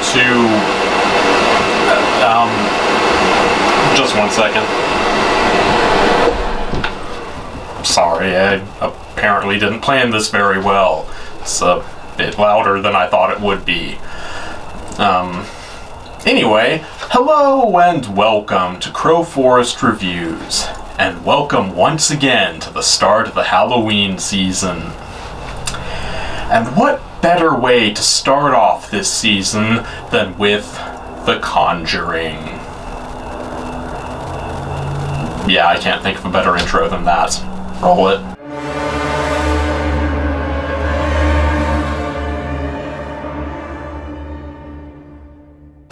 to. Um, just one second. Sorry, I apparently didn't plan this very well. It's a bit louder than I thought it would be. Um, anyway, hello and welcome to Crowforest Reviews, and welcome once again to the start of the Halloween season. And what better way to start off this season than with The Conjuring? Yeah, I can't think of a better intro than that. Roll it.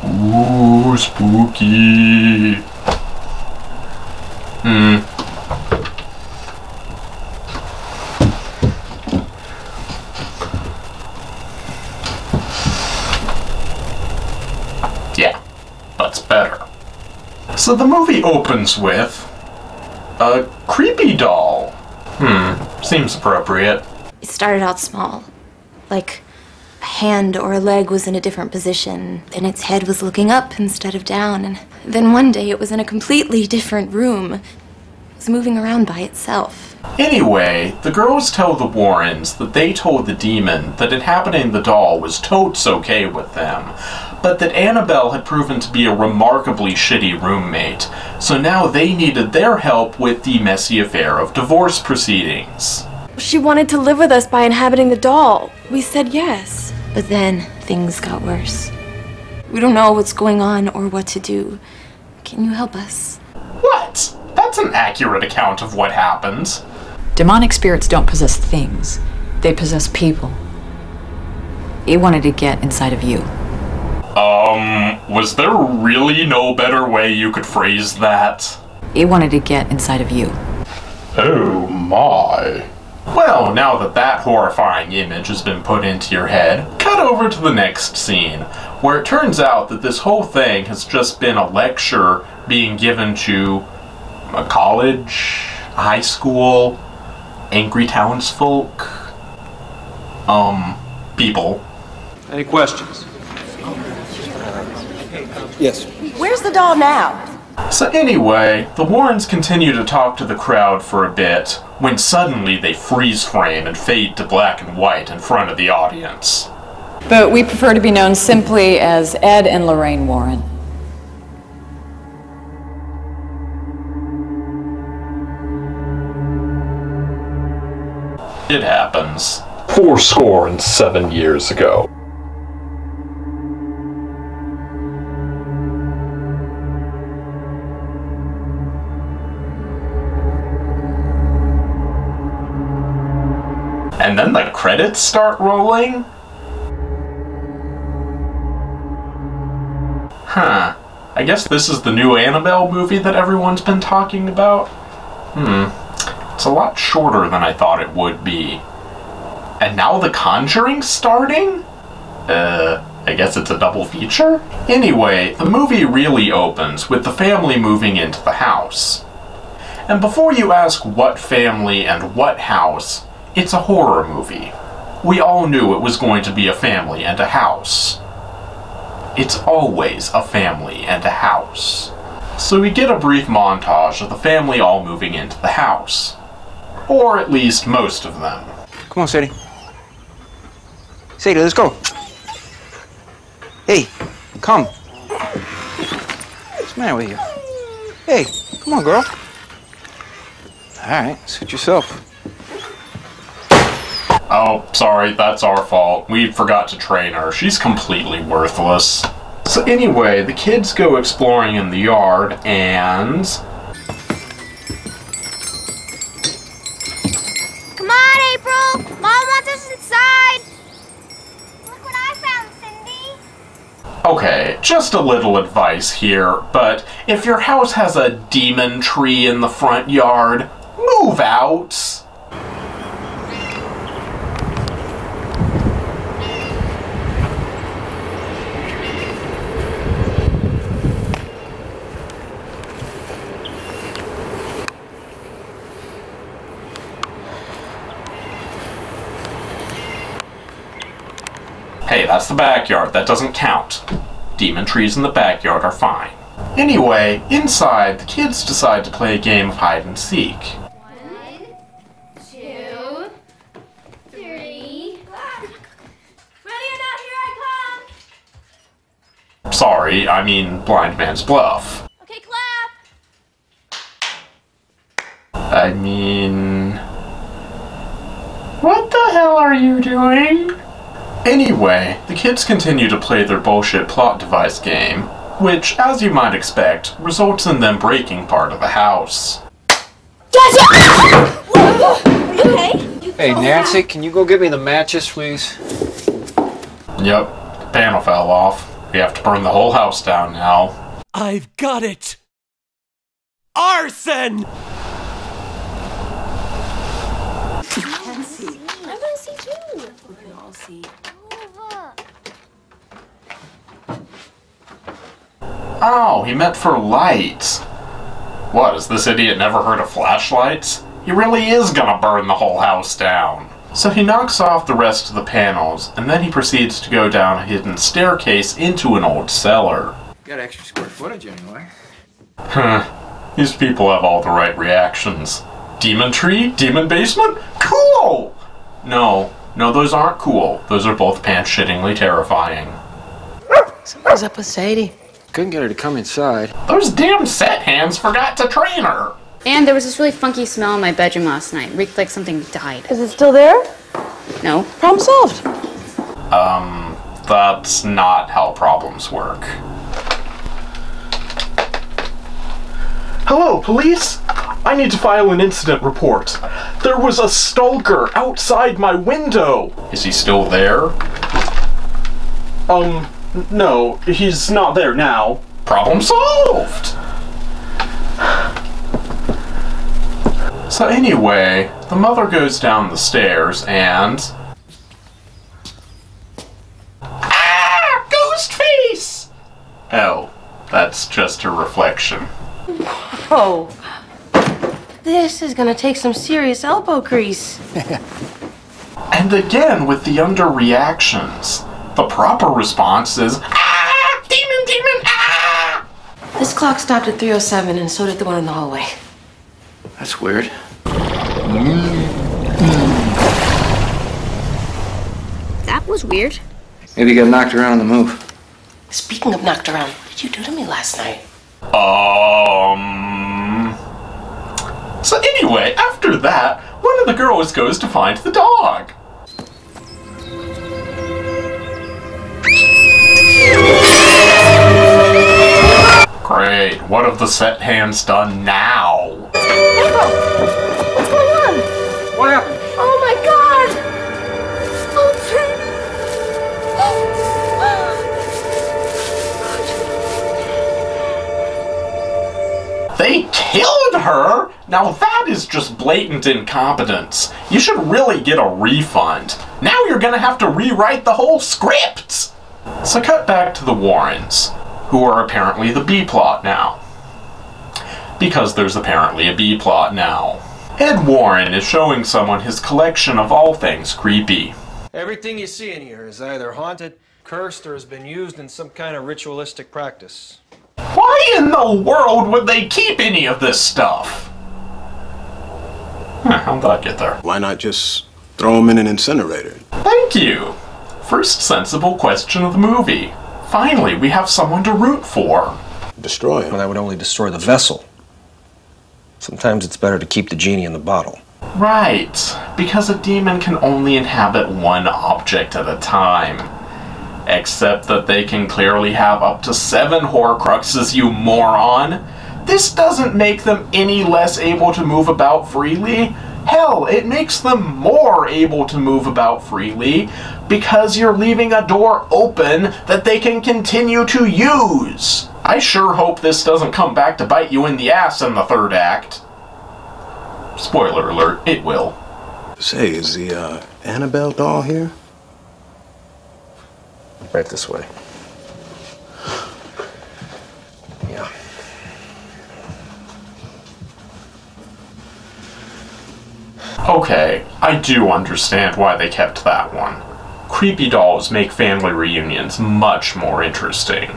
Ooh, spooky. Hmm. Yeah, that's better. So the opens with a creepy doll. Hmm, seems appropriate. It started out small. Like a hand or a leg was in a different position. and its head was looking up instead of down. And then one day it was in a completely different room. Was moving around by itself. Anyway, the girls tell the Warrens that they told the demon that it happening the doll was totes okay with them, but that Annabelle had proven to be a remarkably shitty roommate, so now they needed their help with the messy affair of divorce proceedings. She wanted to live with us by inhabiting the doll. We said yes. But then things got worse. We don't know what's going on or what to do. Can you help us? That's an accurate account of what happens. Demonic spirits don't possess things, they possess people. It wanted to get inside of you. Um, was there really no better way you could phrase that? It wanted to get inside of you. Oh my. Well, now that that horrifying image has been put into your head, cut over to the next scene, where it turns out that this whole thing has just been a lecture being given to a college, a high school, angry townsfolk, um, people. Any questions? Yes. Where's the doll now? So anyway, the Warrens continue to talk to the crowd for a bit, when suddenly they freeze frame and fade to black and white in front of the audience. But we prefer to be known simply as Ed and Lorraine Warren. It happens. Four score and seven years ago. And then the credits start rolling? Huh. I guess this is the new Annabelle movie that everyone's been talking about? Hmm. A lot shorter than I thought it would be. And now The Conjuring's starting? Uh, I guess it's a double feature? Anyway, the movie really opens with the family moving into the house. And before you ask what family and what house, it's a horror movie. We all knew it was going to be a family and a house. It's always a family and a house. So we get a brief montage of the family all moving into the house. Or at least most of them. Come on, Sadie. Sadie, let's go. Hey, come. What's the matter with you? Hey, come on, girl. All right, suit yourself. Oh, sorry, that's our fault. We forgot to train her. She's completely worthless. So anyway, the kids go exploring in the yard and... just a little advice here, but if your house has a demon tree in the front yard, move out! Hey, that's the backyard. That doesn't count. Demon trees in the backyard are fine. Anyway, inside, the kids decide to play a game of hide and seek. Two, three. Ready or not, here I come. Sorry, I mean Blind Man's Bluff. Okay, clap. I mean. What the hell are you doing? Anyway, the kids continue to play their bullshit plot device game, which, as you might expect, results in them breaking part of the house. Hey, Nancy, can you go get me the matches, please? Yep, the panel fell off. We have to burn the whole house down now. I've got it! Arson! Oh, he meant for lights. What, has this idiot never heard of flashlights? He really is gonna burn the whole house down. So he knocks off the rest of the panels, and then he proceeds to go down a hidden staircase into an old cellar. Got extra square footage anyway. Huh. These people have all the right reactions. Demon tree? Demon basement? Cool! No, no, those aren't cool. Those are both pants shittingly terrifying. Something's up with Sadie. Couldn't get her to come inside. Those damn set hands forgot to train her! And there was this really funky smell in my bedroom last night. Reeked like something died. Is it still there? No. Problem solved. Um, that's not how problems work. Hello, police? I need to file an incident report. There was a stalker outside my window. Is he still there? Um, n- no, he's not there now. Problem solved! So, anyway, the mother goes down the stairs and. Ah! Ghost face! Oh, that's just a reflection. Oh. This is gonna take some serious elbow grease. And again with the underreactions. The proper response is Ah! Demon, demon, ah! This clock stopped at 307 and so did the one in the hallway. That's weird. That was weird. Maybe you got knocked around on the move. Speaking of knocked around, what did you do to me last night? Um. So, anyway, after that, one of the girls goes to find the dog. Great. What have the set hands done now? What's going on? What happened? Oh my god! Oh, They killed her? Now that is just blatant incompetence. You should really get a refund. Now you're gonna have to rewrite the whole script! So cut back to the Warrens, who are apparently the B plot now. Because there's apparently a B plot now. Ed Warren is showing someone his collection of all things creepy. Everything you see in here is either haunted, cursed, or has been used in some kind of ritualistic practice. Why in the world would they keep any of this stuff? Huh, how'd that get there? Why not just throw them in an incinerator? Thank you! First sensible question of the movie. Finally, we have someone to root for. Destroy Well, that would only destroy the vessel. Sometimes it's better to keep the genie in the bottle. Right, because a demon can only inhabit one object at a time. Except that they can clearly have up to seven Horcruxes, you moron! This doesn't make them any less able to move about freely. Hell, it makes them more able to move about freely because you're leaving a door open that they can continue to use. I sure hope this doesn't come back to bite you in the ass in the third act. Spoiler alert, it will. Say, is the uh, Annabelle doll here? Right this way. Okay, I do understand why they kept that one. creepy dolls make family reunions much more interesting.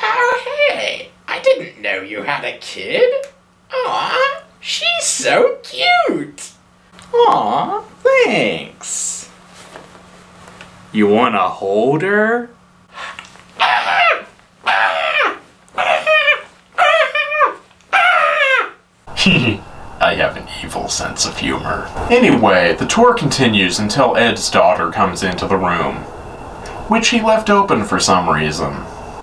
Oh, hey, I didn't know you had a kid. Aw, she's so cute. Aw, thanks. You wanna hold her? I have an evil sense of humor. Anyway, the tour continues until Ed's daughter comes into the room, which he left open for some reason.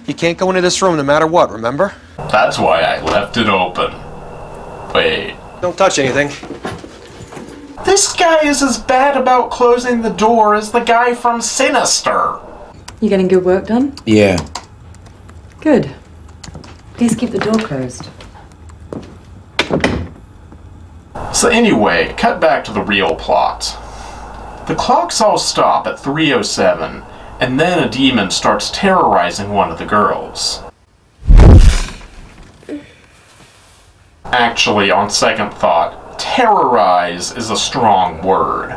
You can't go into this room no matter what, remember? That's why I left it open. Wait. Don't touch anything. This guy is as bad about closing the door as the guy from Sinister. You getting good work done? Yeah. Good. Please keep the door closed. So anyway, cut back to the real plot. The clocks all stop at 307, and then a demon starts terrorizing one of the girls. Actually, on second thought, terrorize is a strong word.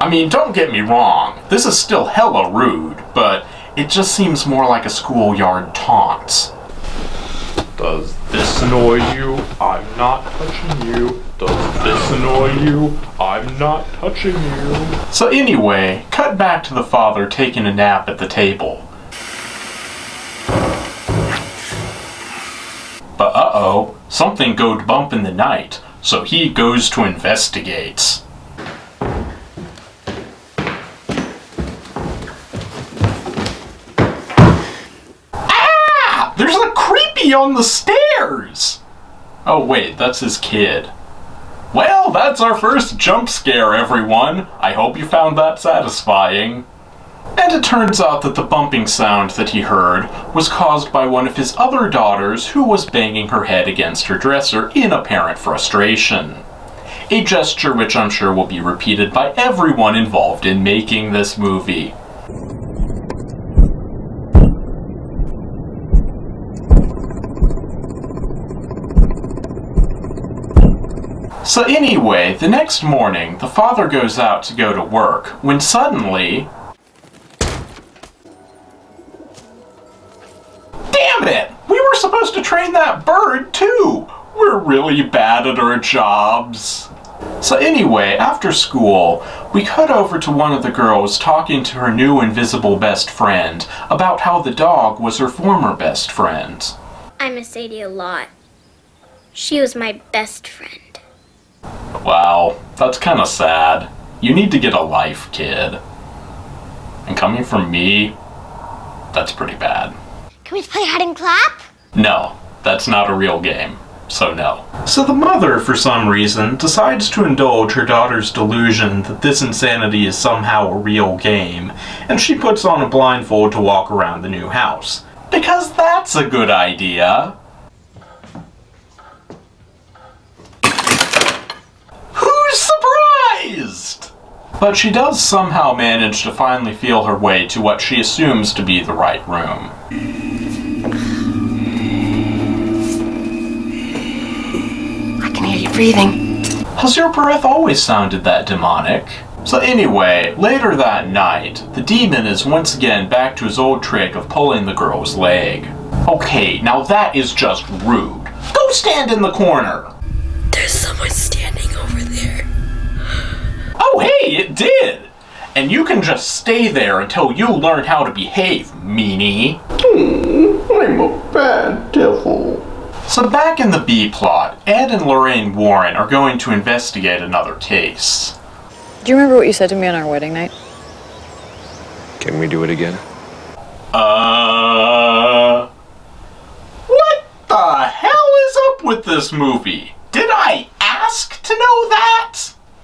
I mean, don't get me wrong, this is still hella rude, but it just seems more like a schoolyard taunt. Does this annoy you? I'm not touching you. Does this annoy you? I'm not touching you. So anyway, cut back to the father taking a nap at the table. But uh-oh, something goes bump in the night, so he goes to investigate. Ah! There's a creepy on the stairs! Oh wait, that's his kid. Well, that's our first jump scare, everyone. I hope you found that satisfying. And it turns out that the bumping sound that he heard was caused by one of his other daughters who was banging her head against her dresser in apparent frustration. A gesture which I'm sure will be repeated by everyone involved in making this movie. So anyway, the next morning, the father goes out to go to work, when suddenly... Damn it! We were supposed to train that bird, too! We're really bad at our jobs. So anyway, after school, we cut over to one of the girls talking to her new invisible best friend about how the dog was her former best friend. I miss Sadie a lot. She was my best friend. Wow, that's kind of sad. You need to get a life, kid. And coming from me, that's pretty bad. Can we play hide and clap? No, that's not a real game, so no. So the mother, for some reason, decides to indulge her daughter's delusion that this insanity is somehow a real game, and she puts on a blindfold to walk around the new house. Because that's a good idea. But she does somehow manage to finally feel her way to what she assumes to be the right room. I can hear you breathing. Has your breath always sounded that demonic? So anyway, later that night, the demon is once again back to his old trick of pulling the girl's leg. Okay, now that is just rude. Go stand in the corner! It did! And you can just stay there until you learn how to behave, meanie. I'm a bad devil. So back in the B plot, Ed and Lorraine Warren are going to investigate another case. Do you remember what you said to me on our wedding night? Can we do it again? Uh. What the hell is up with this movie? Did I ask to know that?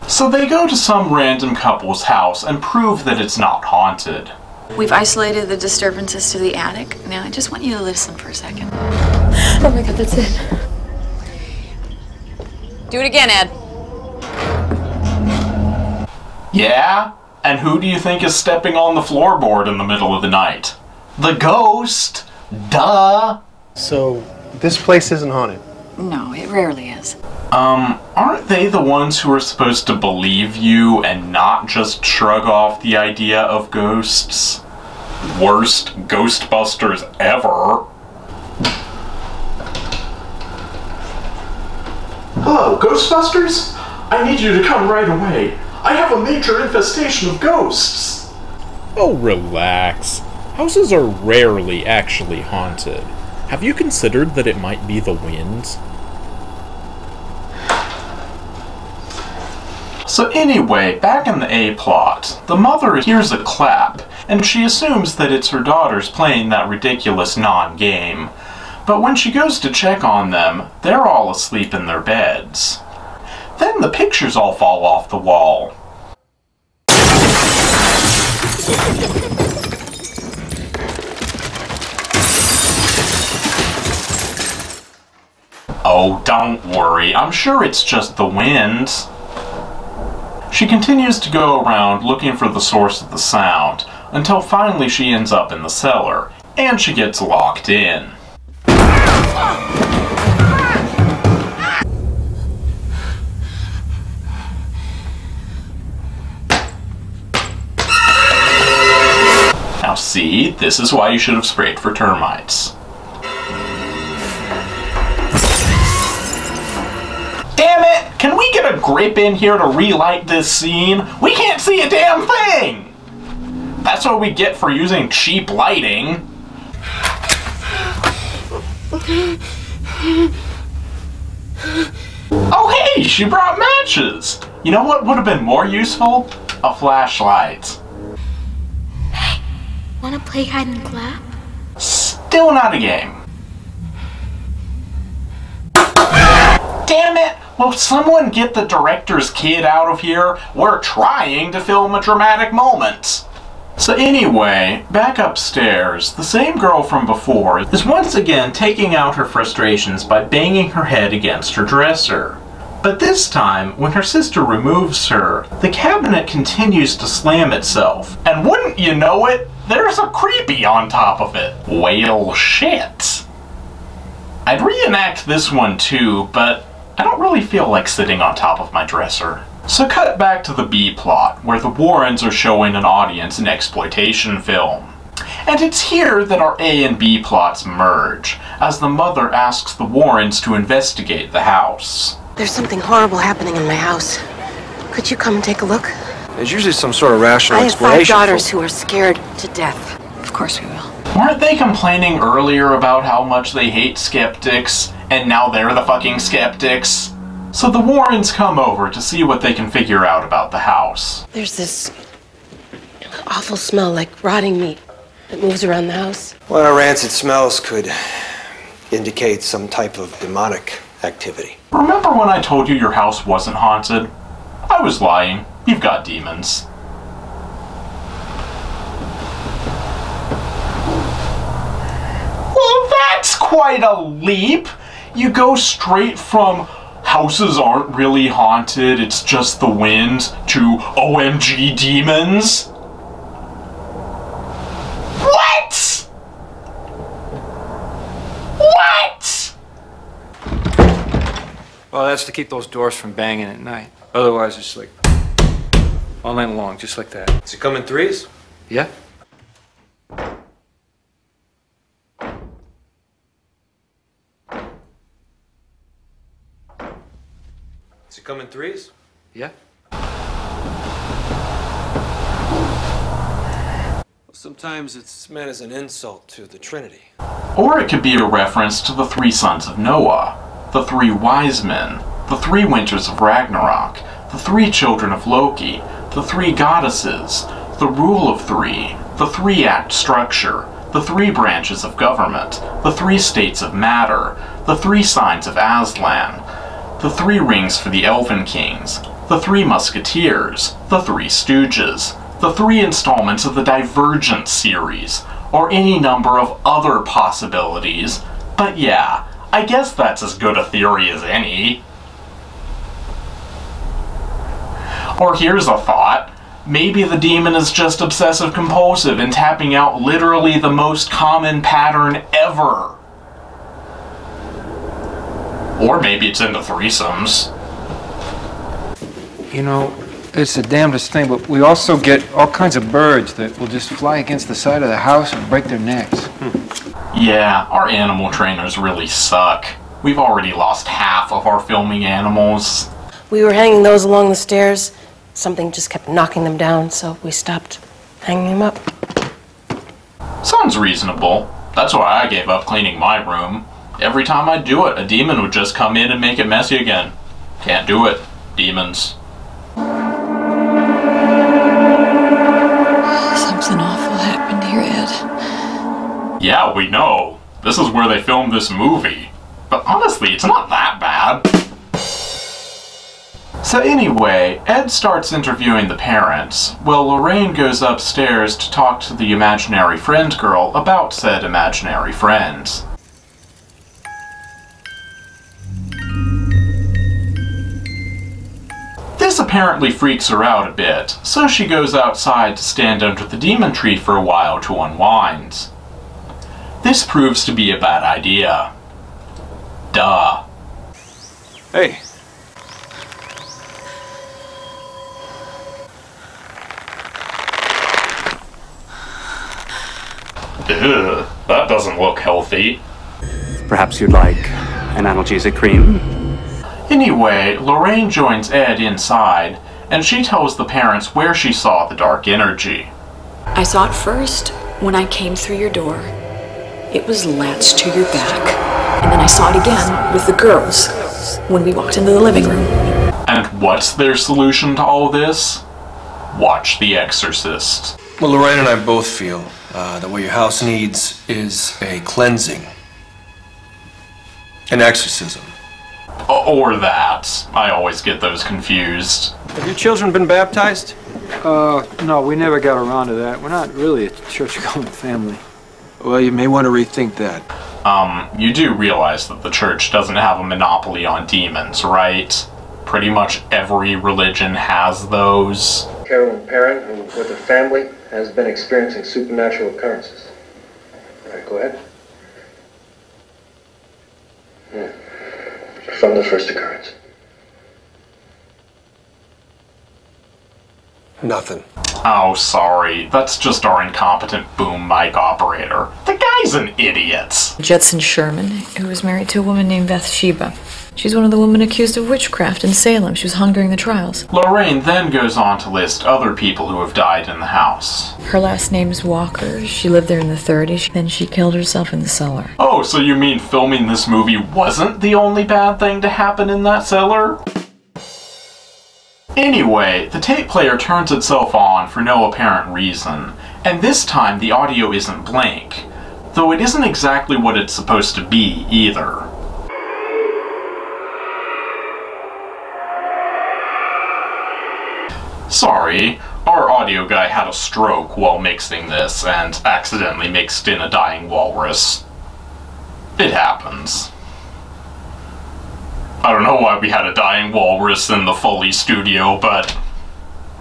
So they go to some random couple's house and prove that it's not haunted. We've isolated the disturbances to the attic. Now I just want you to listen for a second. Oh my god, that's it. Do it again, Ed. Yeah? And who do you think is stepping on the floorboard in the middle of the night? The ghost! Duh! So, this place isn't haunted. No, it rarely is. Um, aren't they the ones who are supposed to believe you and not just shrug off the idea of ghosts? Worst Ghostbusters ever. Hello, Ghostbusters? I need you to come right away. I have a major infestation of ghosts. Oh, relax. Houses are rarely actually haunted. Have you considered that it might be the wind? So anyway, back in the A plot, the mother hears a clap, and she assumes that it's her daughters playing that ridiculous non-game. But when she goes to check on them, they're all asleep in their beds. Then the pictures all fall off the wall. Don't worry. I'm sure it's just the wind. She continues to go around looking for the source of the sound, until finally she ends up in the cellar, and she gets locked in. Now see, this is why you should have sprayed for termites. Can we get a grip in here to relight this scene? We can't see a damn thing! That's what we get for using cheap lighting. Oh hey, she brought matches! You know what would have been more useful? A flashlight. Wanna play hide and clap? Still not a game. Damn it! Will someone get the director's kid out of here? We're trying to film a dramatic moment. So anyway, back upstairs, the same girl from before is once again taking out her frustrations by banging her head against her dresser. But this time, when her sister removes her, the cabinet continues to slam itself. And wouldn't you know it, there's a creepy on top of it. Whale shit. I'd reenact this one too, but I don't really feel like sitting on top of my dresser. So cut back to the B plot, where the Warrens are showing an audience an exploitation film. And it's here that our A and B plots merge, as the mother asks the Warrens to investigate the house. There's something horrible happening in my house. Could you come and take a look? There's usually some sort of rational I have five explanation. daughters who are scared to death. Of course we will. Weren't they complaining earlier about how much they hate skeptics, and now they're the fucking skeptics? So the Warrens come over to see what they can figure out about the house. There's this awful smell like rotting meat that moves around the house. Well, rancid smells could indicate some type of demonic activity. Remember when I told you your house wasn't haunted? I was lying. You've got demons. Well, that's quite a leap. You go straight from houses aren't really haunted, it's just the wind, to OMG demons. What? What? Well, that's to keep those doors from banging at night. Otherwise, it's like all night long, just like that. Does it come in threes? Yeah. Come in threes? Yeah. Sometimes it's meant as an insult to the Trinity. Or it could be a reference to the three sons of Noah, the three wise men, the three winters of Ragnarok, the three children of Loki, the three goddesses, the rule of three, the three act structure, the three branches of government, the three states of matter, the three signs of Aslan, the three rings for the Elven Kings, the three musketeers, the three stooges, the three installments of the Divergent series, or any number of other possibilities. But yeah, I guess that's as good a theory as any. Or here's a thought. Maybe the demon is just obsessive compulsive and tapping out literally the most common pattern ever. Or maybe it's into threesomes. You know, it's the damnedest thing, but we also get all kinds of birds that will just fly against the side of the house and break their necks. Yeah, our animal trainers really suck. We've already lost half of our filming animals. We were hanging those along the stairs. Something just kept knocking them down, so we stopped hanging them up. Sounds reasonable. That's why I gave up cleaning my room. Every time I do it, a demon would just come in and make it messy again. Can't do it. Demons. Something awful happened here, Ed. Yeah, we know. This is where they filmed this movie. But honestly, it's not that bad. So anyway, Ed starts interviewing the parents, while Lorraine goes upstairs to talk to the imaginary friend girl about said imaginary friends. Apparently freaks her out a bit, so she goes outside to stand under the demon tree for a while to unwind. This proves to be a bad idea. Duh. Hey. Ugh, that doesn't look healthy. Perhaps you'd like an analgesic cream? Anyway, Lorraine joins Ed inside, and she tells the parents where she saw the dark energy. I saw it first when I came through your door. It was latched to your back. And then I saw it again with the girls when we walked into the living room. And what's their solution to all this? Watch The Exorcist. Well, Lorraine and I both feel uh, that what your house needs is a cleansing, an exorcism. O- Or that. I always get those confused. Have your children been baptized? Uh, no, we never got around to that. We're not really a church-going family. Well, you may want to rethink that. Um, you do realize that the church doesn't have a monopoly on demons, right? Pretty much every religion has those. Carolyn Perron, who with her family has been experiencing supernatural occurrences. All right, go ahead. Hmm. From the first occurrence. Nothing. Oh, sorry. That's just our incompetent boom mic operator. The guy's an idiot. Jetson Sherman, who was married to a woman named Bathsheba. She's one of the women accused of witchcraft in Salem. She was hung during the trials. Lorraine then goes on to list other people who have died in the house. Her last name is Walker. She lived there in the 30s. Then she killed herself in the cellar. Oh, so you mean filming this movie wasn't the only bad thing to happen in that cellar? Anyway, the tape player turns itself on for no apparent reason, and this time the audio isn't blank, though it isn't exactly what it's supposed to be either. Sorry, our audio guy had a stroke while mixing this and accidentally mixed in a dying walrus. It happens. I don't know why we had a dying walrus in the Foley studio, but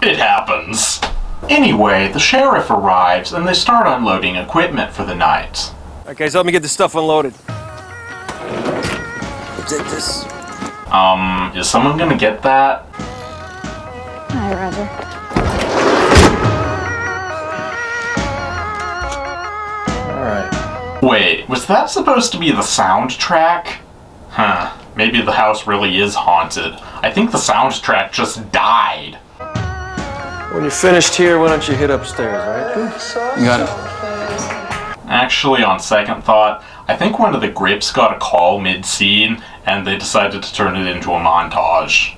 it happens. Anyway, the sheriff arrives and they start unloading equipment for the night. All right, guys, let me get this stuff unloaded. Take this. Um, is someone gonna get that? Hi, Roger. Alright. Wait, was that supposed to be the soundtrack? Huh. Maybe the house really is haunted. I think the soundtrack just died. When you're finished here, why don't you hit upstairs, all right? You got it. Actually, on second thought, I think one of the grips got a call mid-scene, and they decided to turn it into a montage.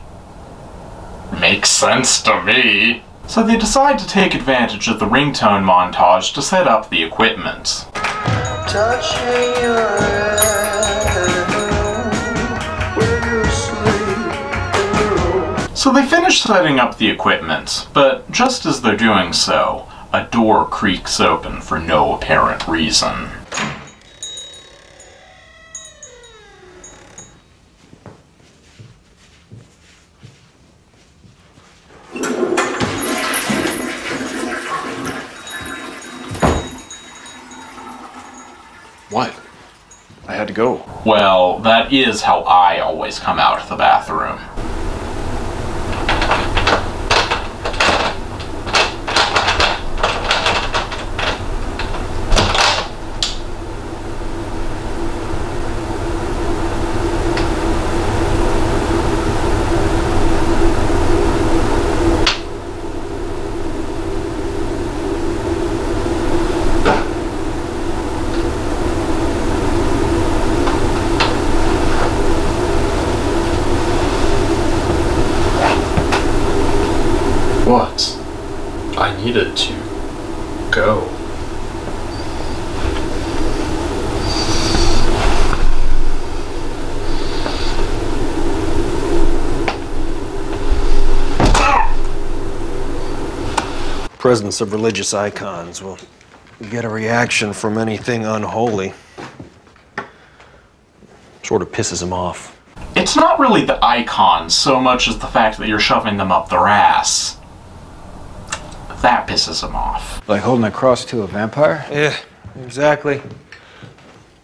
Makes sense to me. So they decide to take advantage of the ringtone montage to set up the equipment. So they finish setting up the equipment, but just as they're doing so, a door creaks open for no apparent reason. What? I had to go. Well, that is how I always come out of the bathroom. What? I needed to go. Presence of religious icons will get a reaction from anything unholy. Sort of pisses him off. It's not really the icons so much as the fact that you're shoving them up their ass. That pisses him off. Like holding a cross to a vampire? Yeah, exactly.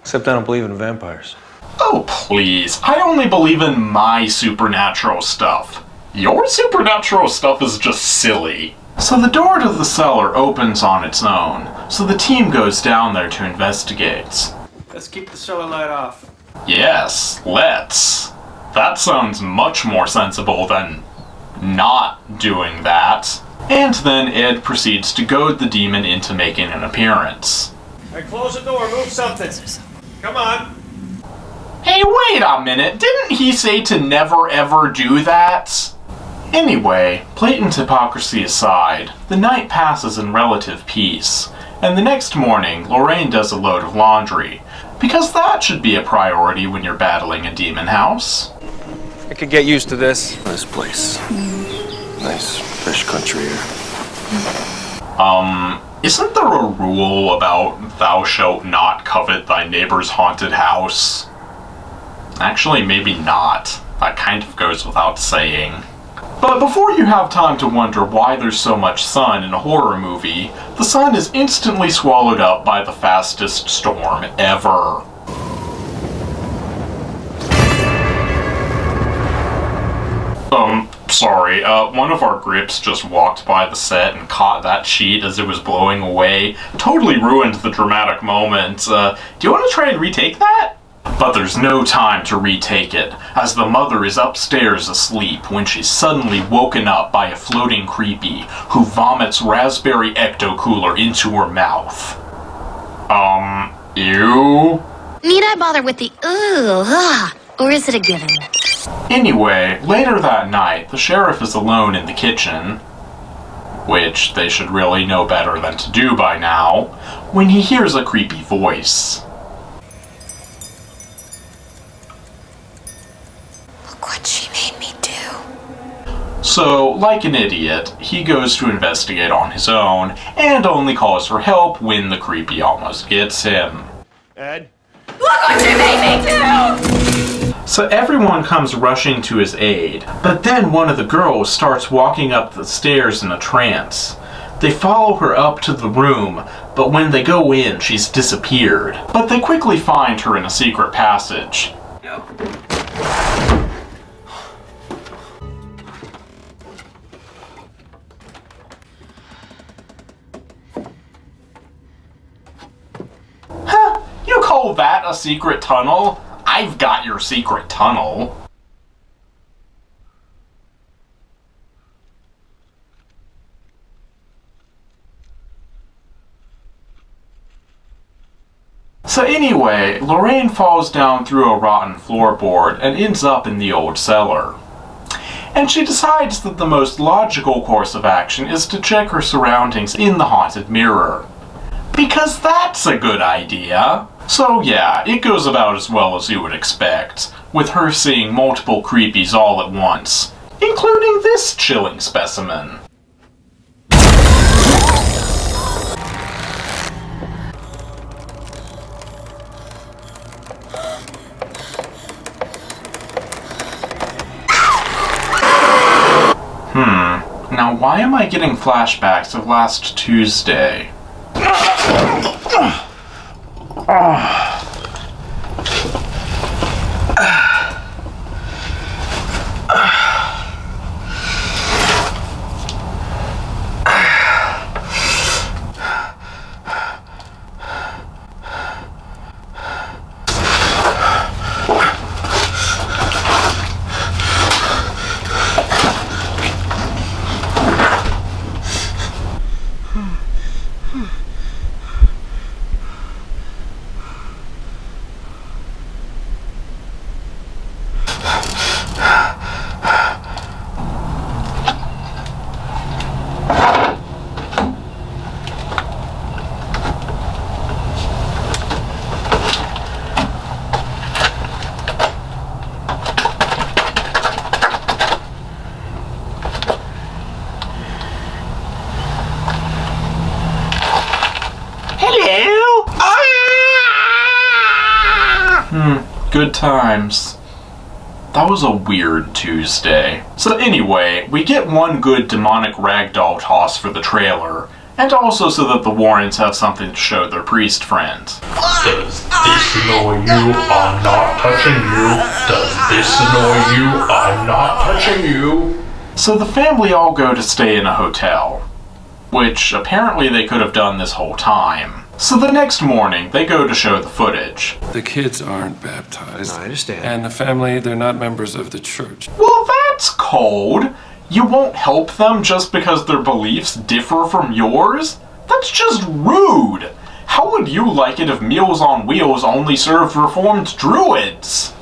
Except I don't believe in vampires. Oh, please. I only believe in my supernatural stuff. Your supernatural stuff is just silly. So the door to the cellar opens on its own, so the team goes down there to investigate. Let's keep the cellar light off. Yes, let's. That sounds much more sensible than not doing that. And then Ed proceeds to goad the demon into making an appearance. Hey, close the door, move something. Come on. Hey, wait a minute, didn't he say to never ever do that? Anyway, blatant hypocrisy aside, the night passes in relative peace, and the next morning, Lorraine does a load of laundry, because that should be a priority when you're battling a demon house. I could get used to this. Nice place. Nice fresh country air. Um, isn't there a rule about thou shalt not covet thy neighbor's haunted house? Actually, maybe not. That kind of goes without saying. But before you have time to wonder why there's so much sun in a horror movie, the sun is instantly swallowed up by the fastest storm ever. Um, sorry, uh, one of our grips just walked by the set and caught that sheet as it was blowing away. Totally ruined the dramatic moment. Uh, do you want to try and retake that? But there's no time to retake it, as the mother is upstairs asleep when she's suddenly woken up by a floating creepy who vomits raspberry ecto cooler into her mouth. Um, ew? Need I bother with the ooh, ah, or is it a given? Anyway, later that night, the sheriff is alone in the kitchen, which they should really know better than to do by now, when he hears a creepy voice. Look what she made me do. So, like an idiot, he goes to investigate on his own, and only calls for help when the creepy almost gets him. Ed? Look what she made me do! So everyone comes rushing to his aid, but then one of the girls starts walking up the stairs in a trance. They follow her up to the room, but when they go in, she's disappeared. But they quickly find her in a secret passage. Huh, a secret tunnel? I've got your secret tunnel. So anyway, Lorraine falls down through a rotten floorboard and ends up in the old cellar. And she decides that the most logical course of action is to check her surroundings in the haunted mirror. Because that's a good idea. So yeah, it goes about as well as you would expect, with her seeing multiple creepies all at once, including this chilling specimen. Hmm, now why am I getting flashbacks of last Tuesday? Oh. That was a weird Tuesday. So anyway, we get one good demonic ragdoll toss for the trailer, and also so that the Warrens have something to show their priest friends. Does this annoy you? I'm not touching you. Does this annoy you? I'm not touching you. So the family all go to stay in a hotel, which apparently they could have done this whole time. So the next morning, they go to show the footage. The kids aren't baptized. I understand. And the family, they're not members of the church. Well, that's cold. You won't help them just because their beliefs differ from yours? That's just rude. How would you like it if Meals on Wheels only served reformed druids?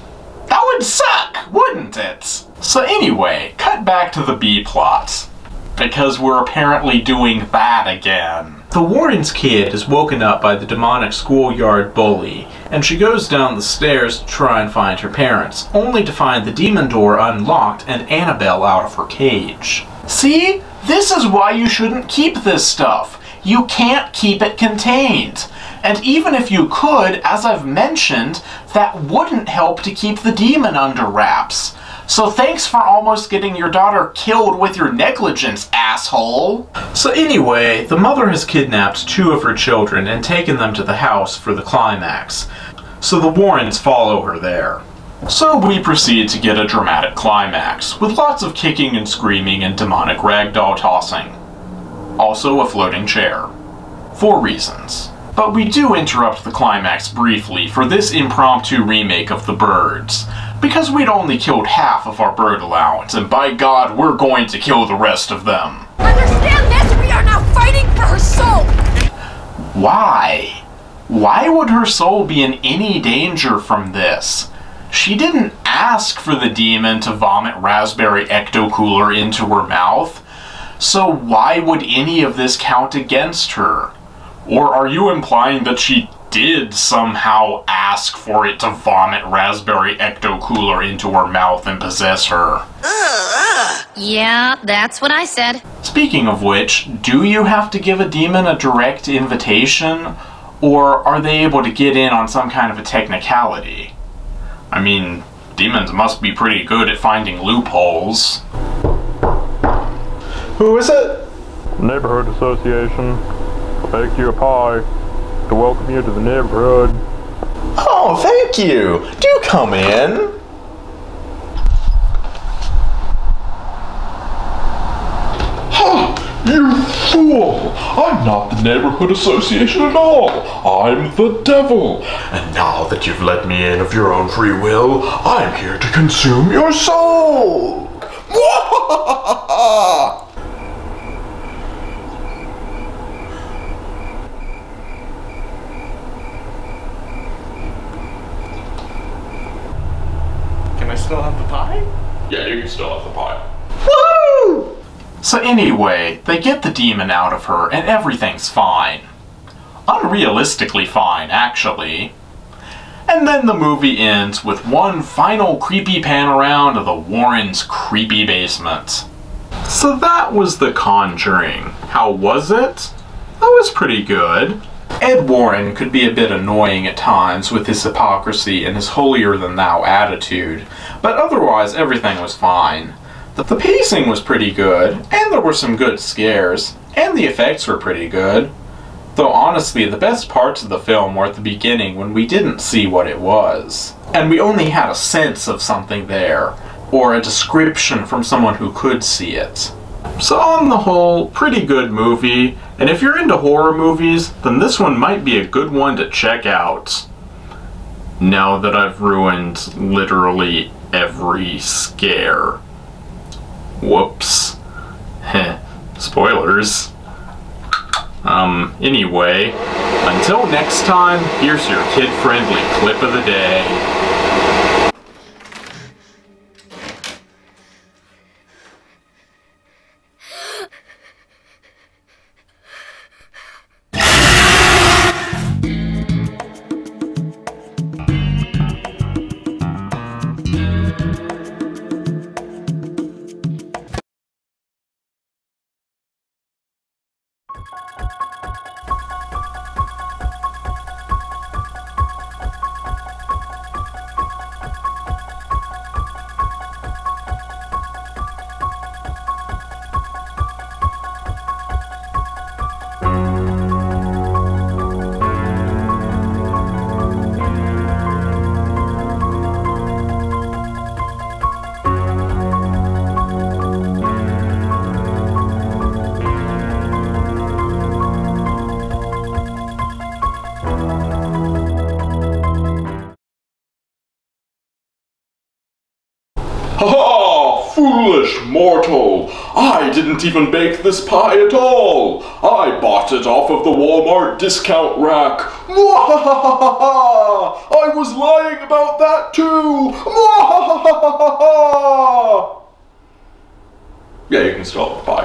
That would suck, wouldn't it? So anyway, cut back to the B plot. Because we're apparently doing that again. The Warren's kid is woken up by the demonic schoolyard bully, and she goes down the stairs to try and find her parents, only to find the demon door unlocked and Annabelle out of her cage. See? This is why you shouldn't keep this stuff. You can't keep it contained. And even if you could, as I've mentioned, that wouldn't help to keep the demon under wraps. So thanks for almost getting your daughter killed with your negligence, asshole! So anyway, the mother has kidnapped two of her children and taken them to the house for the climax. So the Warrens follow her there. So we proceed to get a dramatic climax, with lots of kicking and screaming and demonic ragdoll tossing. Also a floating chair. For reasons. But we do interrupt the climax briefly for this impromptu remake of The Birds, because we'd only killed half of our bird allowance, and by God, we're going to kill the rest of them. Understand this? We are now fighting for her soul! Why? Why would her soul be in any danger from this? She didn't ask for the demon to vomit raspberry ecto cooler into her mouth, so why would any of this count against her? Or are you implying that she did somehow ask for it to vomit raspberry ecto cooler into her mouth and possess her? Yeah, that's what I said. Speaking of which, do you have to give a demon a direct invitation? Or are they able to get in on some kind of a technicality? I mean, demons must be pretty good at finding loopholes. Who is it? Neighborhood Association. Bake you a pie to welcome you to the neighborhood. Oh, thank you. Do come in. You fool! I'm not the neighborhood association at all. I'm the devil. And now that you've let me in of your own free will, I'm here to consume your soul. I still have the pie? Yeah, you can still have the pie. Woo! So anyway, they get the demon out of her and everything's fine. Unrealistically fine, actually. And then the movie ends with one final creepy pan around of the Warrens' creepy basement. So that was The Conjuring. How was it? That was pretty good. Ed Warren could be a bit annoying at times with his hypocrisy and his holier-than-thou attitude, but otherwise everything was fine. The pacing was pretty good, and there were some good scares, and the effects were pretty good. Though honestly, the best parts of the film were at the beginning when we didn't see what it was. And we only had a sense of something there, or a description from someone who could see it. So on the whole, pretty good movie, and if you're into horror movies, then this one might be a good one to check out. Now that I've ruined literally every scare. Whoops. Heh. Spoilers. Um, anyway, until next time, here's your kid-friendly clip of the day. Even bake this pie at all! I bought it off of the Walmart discount rack! I was lying about that too! Yeah, you can stall the pie.